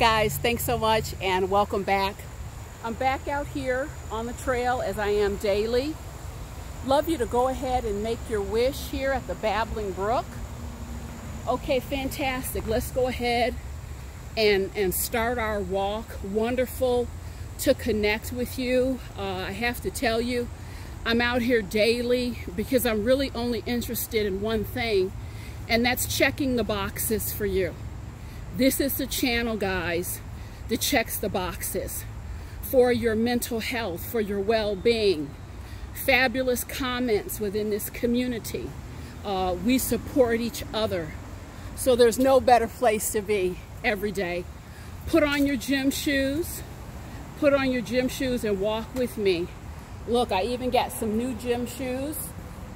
Guys, thanks so much and welcome back. I'm back out here on the trail as I am daily. Love you to go ahead and make your wish here at the Babbling Brook. Okay, fantastic. Let's go ahead and, and start our walk. Wonderful to connect with you. Uh, I have to tell you, I'm out here daily because I'm really only interested in one thing, and that's checking the boxes for you. This is the channel, guys, that checks the boxes for your mental health, for your well-being. Fabulous comments within this community. Uh, we support each other. So there's no better place to be every day. Put on your gym shoes. Put on your gym shoes and walk with me. Look, I even got some new gym shoes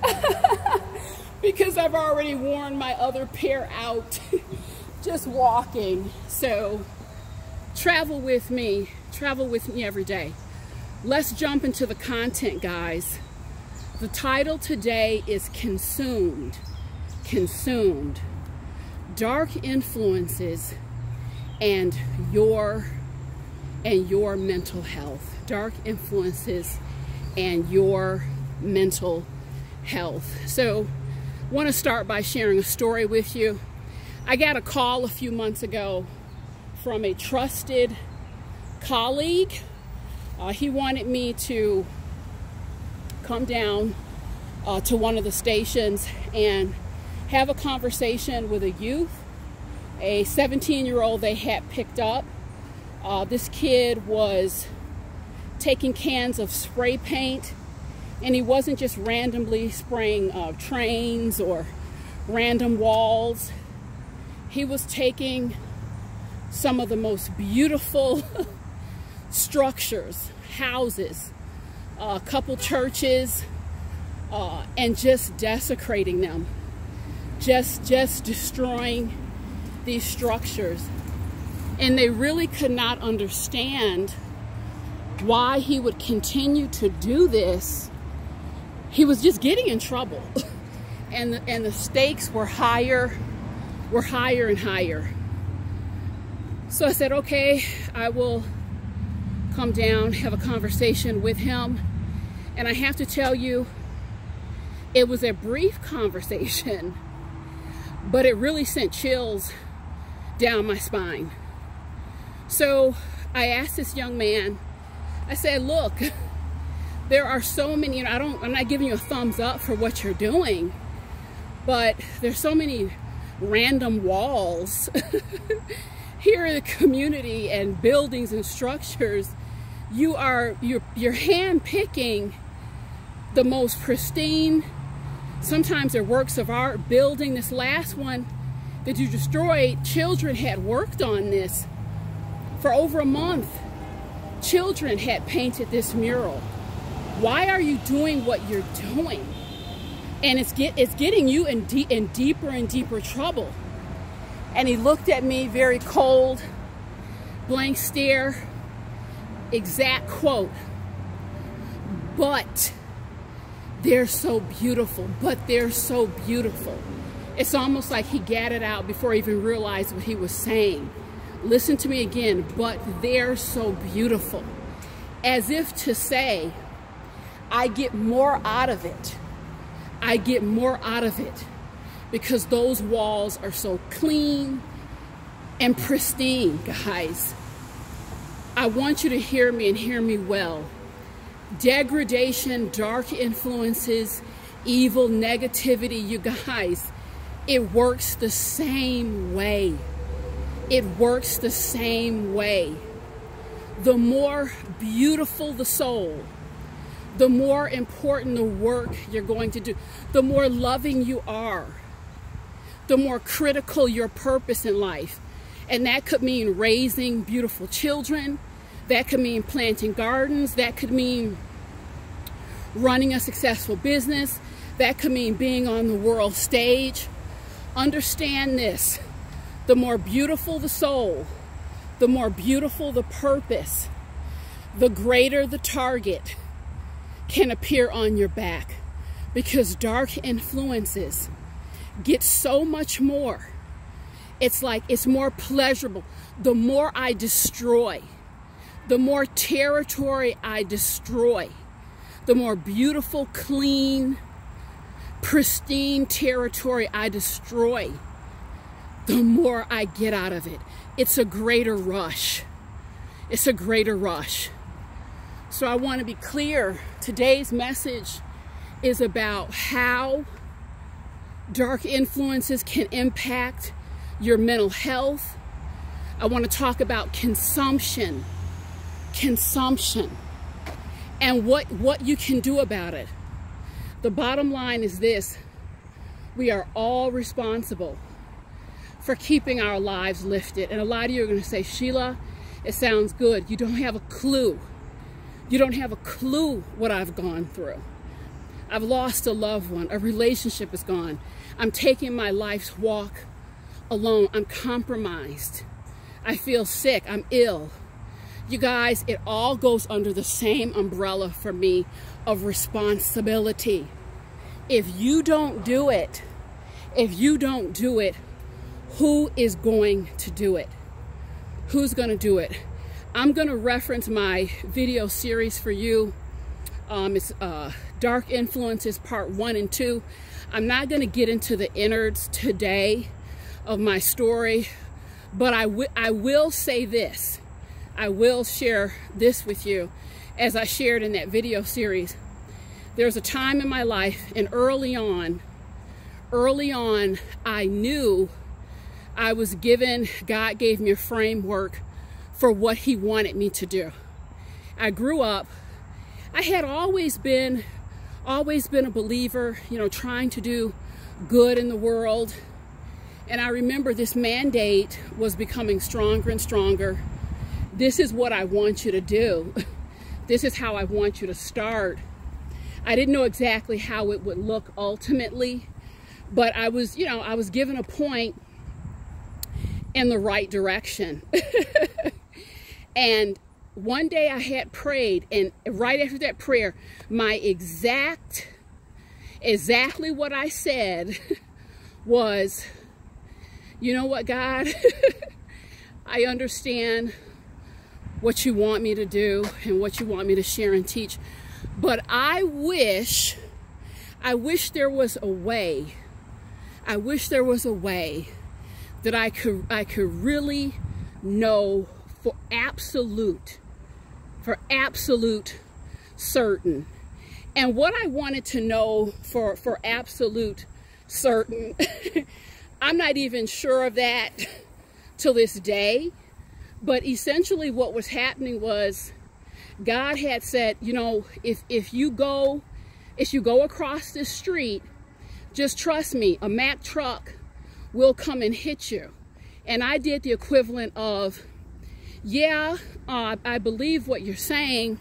because I've already worn my other pair out just walking. So travel with me, travel with me every day. Let's jump into the content, guys. The title today is Consumed. Consumed. Dark influences and your and your mental health. Dark influences and your mental health. So, I want to start by sharing a story with you. I got a call a few months ago from a trusted colleague. Uh, he wanted me to come down uh, to one of the stations and have a conversation with a youth, a 17 year old they had picked up. Uh, this kid was taking cans of spray paint and he wasn't just randomly spraying uh, trains or random walls he was taking some of the most beautiful structures, houses, a couple churches, uh, and just desecrating them. Just, just destroying these structures. And they really could not understand why he would continue to do this. He was just getting in trouble. and, and the stakes were higher were higher and higher. So I said, okay, I will come down, have a conversation with him. And I have to tell you, it was a brief conversation, but it really sent chills down my spine. So I asked this young man, I said, look, there are so many, you know, I don't, I'm not giving you a thumbs up for what you're doing, but there's so many random walls. Here in the community and buildings and structures you are you're, you're hand picking the most pristine sometimes they're works of art building. This last one that you destroyed children had worked on this for over a month. Children had painted this mural. Why are you doing what you're doing and it's get it's getting you in, in deeper and deeper trouble. And he looked at me very cold, blank stare, exact quote. But they're so beautiful, but they're so beautiful. It's almost like he got it out before he even realized what he was saying. Listen to me again, but they're so beautiful. As if to say, I get more out of it I get more out of it because those walls are so clean and pristine, guys. I want you to hear me and hear me well. Degradation, dark influences, evil, negativity, you guys, it works the same way. It works the same way. The more beautiful the soul, the more important the work you're going to do, the more loving you are, the more critical your purpose in life. And that could mean raising beautiful children, that could mean planting gardens, that could mean running a successful business, that could mean being on the world stage. Understand this. The more beautiful the soul, the more beautiful the purpose, the greater the target can appear on your back because dark influences get so much more It's like it's more pleasurable. The more I destroy, the more territory I destroy, the more beautiful, clean, pristine territory I destroy, the more I get out of it. It's a greater rush. It's a greater rush. So I want to be clear. Today's message is about how dark influences can impact your mental health. I want to talk about consumption, consumption, and what, what you can do about it. The bottom line is this. We are all responsible for keeping our lives lifted. And a lot of you are going to say, Sheila, it sounds good. You don't have a clue. You don't have a clue what I've gone through. I've lost a loved one. A relationship is gone. I'm taking my life's walk alone. I'm compromised. I feel sick. I'm ill. You guys, it all goes under the same umbrella for me of responsibility. If you don't do it, if you don't do it, who is going to do it? Who's going to do it? I'm going to reference my video series for you. Um, it's uh, Dark Influences Part 1 and 2. I'm not going to get into the innards today of my story, but I, I will say this. I will share this with you as I shared in that video series. There's a time in my life and early on, early on, I knew I was given, God gave me a framework for what he wanted me to do. I grew up, I had always been, always been a believer, you know, trying to do good in the world. And I remember this mandate was becoming stronger and stronger. This is what I want you to do. This is how I want you to start. I didn't know exactly how it would look ultimately, but I was, you know, I was given a point in the right direction. and one day I had prayed, and right after that prayer, my exact, exactly what I said was, you know what, God? I understand what you want me to do and what you want me to share and teach. But I wish, I wish there was a way, I wish there was a way that I could, I could really know for absolute, for absolute certain. And what I wanted to know for, for absolute certain, I'm not even sure of that till this day. But essentially what was happening was God had said, you know, if, if you go, if you go across the street, just trust me, a Mack truck will come and hit you. And I did the equivalent of, yeah, uh, I believe what you're saying,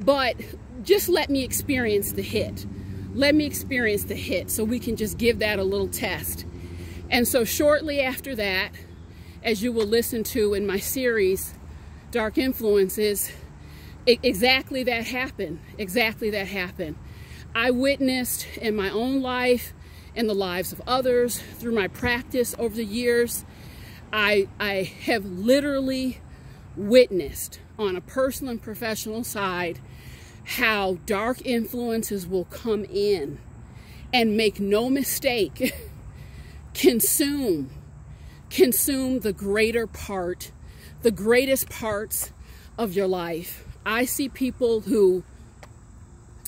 but just let me experience the hit. Let me experience the hit so we can just give that a little test. And so shortly after that, as you will listen to in my series, Dark Influences, exactly that happened. Exactly that happened. I witnessed in my own life in the lives of others, through my practice over the years. I, I have literally witnessed on a personal and professional side how dark influences will come in and make no mistake, consume, consume the greater part, the greatest parts of your life. I see people who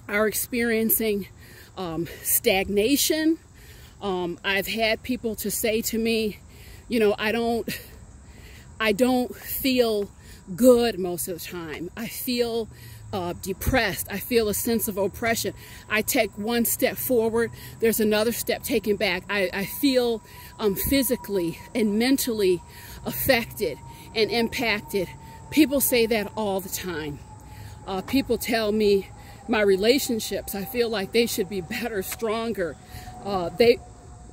are experiencing um, stagnation, um, I've had people to say to me, you know, I don't, I don't feel good most of the time. I feel uh, depressed. I feel a sense of oppression. I take one step forward, there's another step taken back. I, I feel um, physically and mentally affected and impacted. People say that all the time. Uh, people tell me my relationships, I feel like they should be better, stronger. Uh, they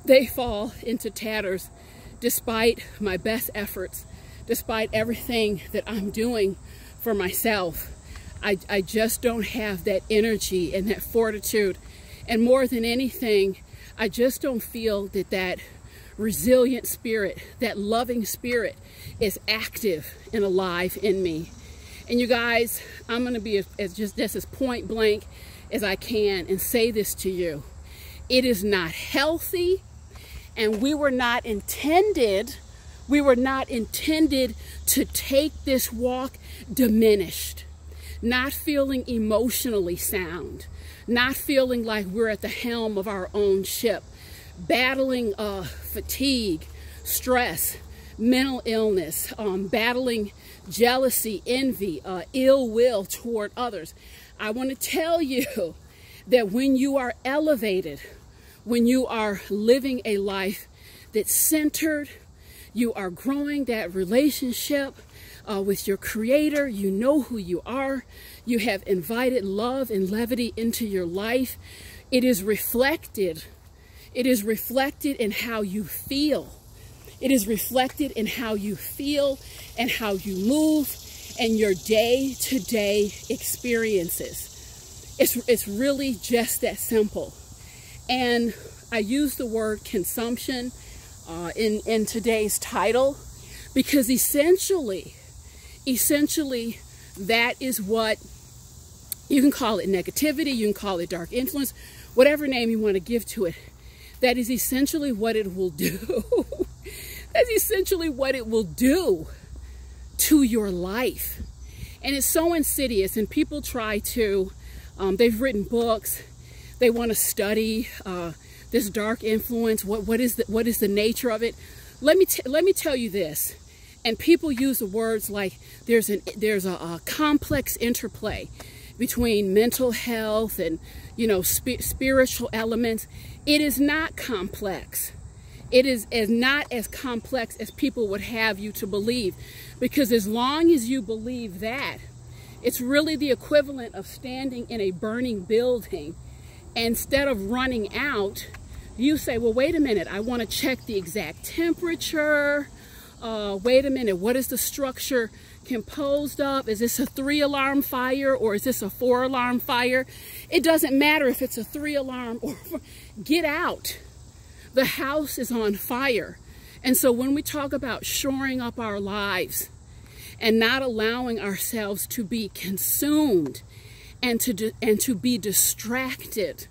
they fall into tatters despite my best efforts, despite everything that I'm doing for myself. I, I just don't have that energy and that fortitude. And more than anything, I just don't feel that that resilient spirit, that loving spirit is active and alive in me. And you guys, I'm going to be as, just, just as point blank as I can and say this to you. It is not healthy and we were not intended we were not intended to take this walk diminished, not feeling emotionally sound, not feeling like we're at the helm of our own ship, battling uh, fatigue, stress, mental illness, um, battling jealousy, envy, uh, ill will toward others. I want to tell you that when you are elevated, when you are living a life that's centered, you are growing that relationship uh, with your creator. You know who you are. You have invited love and levity into your life. It is reflected. It is reflected in how you feel. It is reflected in how you feel and how you move and your day-to-day -day experiences. It's, it's really just that simple. And I use the word consumption uh, in, in today's title because essentially, essentially that is what you can call it negativity, you can call it dark influence, whatever name you want to give to it. That is essentially what it will do. That's essentially what it will do to your life. And it's so insidious and people try to, um, they've written books, they want to study uh, this dark influence, what, what, is the, what is the nature of it? Let me, let me tell you this. And people use the words like there's, an, there's a, a complex interplay between mental health and, you know, sp spiritual elements. It is not complex. It is as not as complex as people would have you to believe. Because as long as you believe that, it's really the equivalent of standing in a burning building. Instead of running out, you say, well, wait a minute, I want to check the exact temperature. Uh, wait a minute, what is the structure composed of? Is this a three alarm fire or is this a four alarm fire? It doesn't matter if it's a three alarm or get out. The house is on fire. And so when we talk about shoring up our lives and not allowing ourselves to be consumed and to, and to be distracted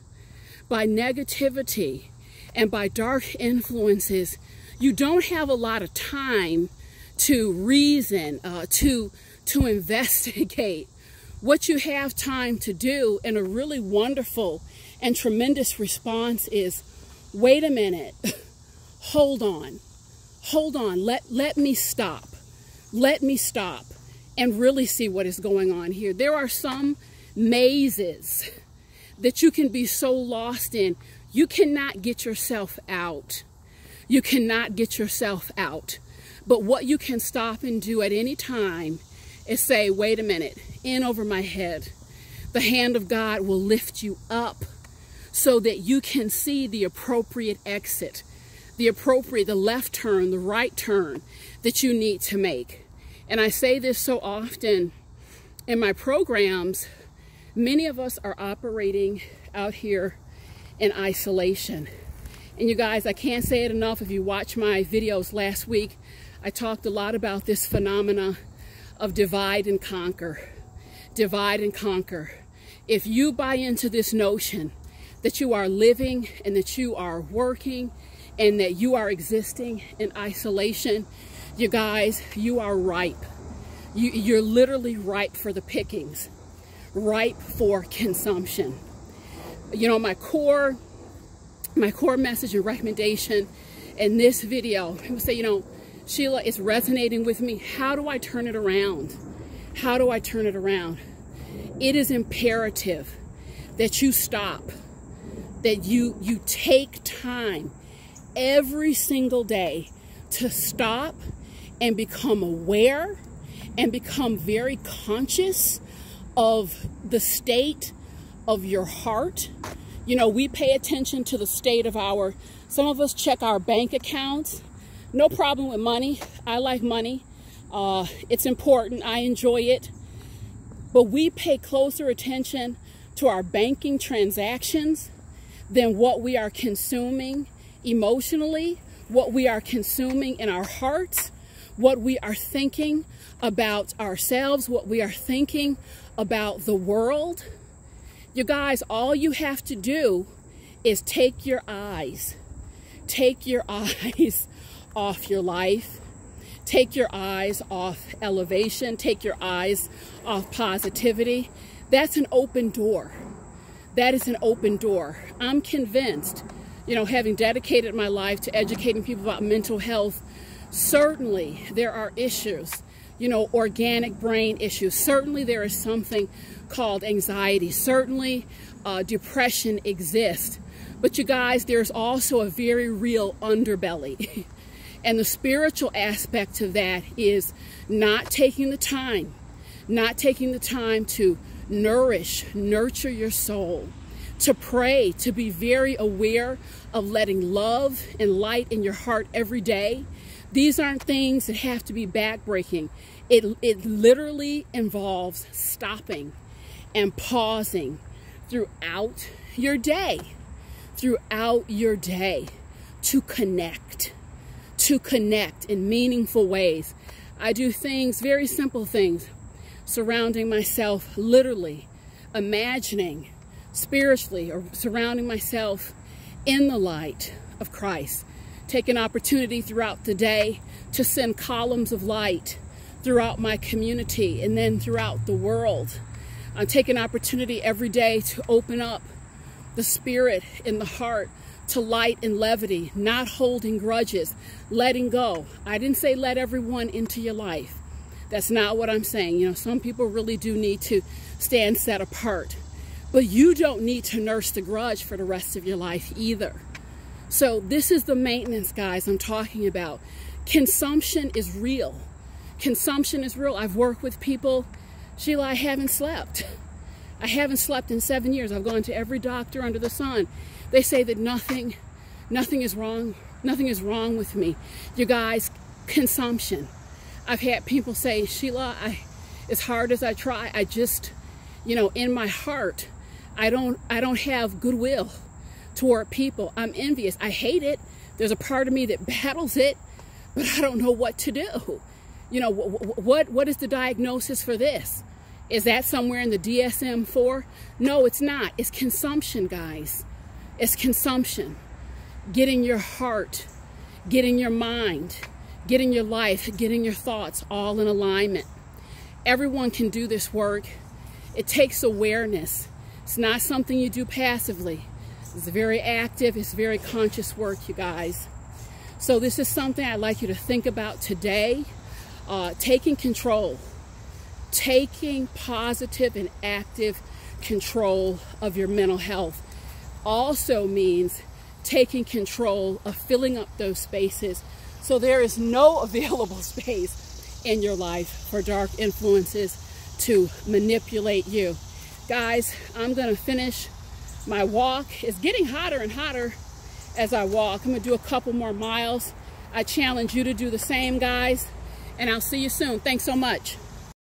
by negativity and by dark influences, you don't have a lot of time to reason, uh, to, to investigate. What you have time to do and a really wonderful and tremendous response is, wait a minute, hold on, hold on, let, let me stop, let me stop and really see what is going on here. There are some mazes that you can be so lost in you cannot get yourself out. You cannot get yourself out. But what you can stop and do at any time is say, wait a minute, in over my head. The hand of God will lift you up so that you can see the appropriate exit, the appropriate, the left turn, the right turn that you need to make. And I say this so often in my programs, many of us are operating out here in isolation. And you guys, I can't say it enough. If you watch my videos last week, I talked a lot about this phenomena of divide and conquer. Divide and conquer. If you buy into this notion that you are living and that you are working and that you are existing in isolation, you guys, you are ripe. You, you're literally ripe for the pickings, ripe for consumption you know, my core, my core message and recommendation in this video, people say, you know, Sheila, it's resonating with me. How do I turn it around? How do I turn it around? It is imperative that you stop, that you, you take time every single day to stop and become aware and become very conscious of the state of your heart. You know, we pay attention to the state of our, some of us check our bank accounts. No problem with money. I like money. Uh, it's important. I enjoy it. But we pay closer attention to our banking transactions than what we are consuming emotionally, what we are consuming in our hearts, what we are thinking about ourselves, what we are thinking about the world. You guys, all you have to do is take your eyes, take your eyes off your life, take your eyes off elevation, take your eyes off positivity. That's an open door. That is an open door. I'm convinced, you know, having dedicated my life to educating people about mental health, certainly there are issues, you know, organic brain issues. Certainly there is something called anxiety. Certainly uh, depression exists. But you guys, there's also a very real underbelly. and the spiritual aspect of that is not taking the time, not taking the time to nourish, nurture your soul, to pray, to be very aware of letting love and light in your heart every day. These aren't things that have to be backbreaking. It, it literally involves stopping and pausing throughout your day, throughout your day to connect, to connect in meaningful ways. I do things, very simple things, surrounding myself literally, imagining spiritually or surrounding myself in the light of Christ. Take an opportunity throughout the day to send columns of light throughout my community and then throughout the world. I take an opportunity every day to open up the spirit in the heart to light and levity, not holding grudges, letting go. I didn't say let everyone into your life. That's not what I'm saying. You know, some people really do need to stand set apart. But you don't need to nurse the grudge for the rest of your life either. So this is the maintenance, guys, I'm talking about. Consumption is real. Consumption is real. I've worked with people. Sheila, I haven't slept. I haven't slept in seven years. I've gone to every doctor under the sun. They say that nothing, nothing is wrong. Nothing is wrong with me. You guys, consumption. I've had people say, Sheila, I, as hard as I try, I just, you know, in my heart, I don't, I don't have goodwill toward people. I'm envious. I hate it. There's a part of me that battles it, but I don't know what to do. You know, what, what is the diagnosis for this? Is that somewhere in the DSM-4? No, it's not. It's consumption, guys. It's consumption. Getting your heart, getting your mind, getting your life, getting your thoughts all in alignment. Everyone can do this work. It takes awareness. It's not something you do passively. It's very active, it's very conscious work, you guys. So this is something I'd like you to think about today. Uh, taking control. Taking positive and active control of your mental health also means taking control of filling up those spaces so there is no available space in your life for dark influences to manipulate you. Guys, I'm gonna finish my walk. It's getting hotter and hotter as I walk. I'm gonna do a couple more miles. I challenge you to do the same, guys, and I'll see you soon. Thanks so much.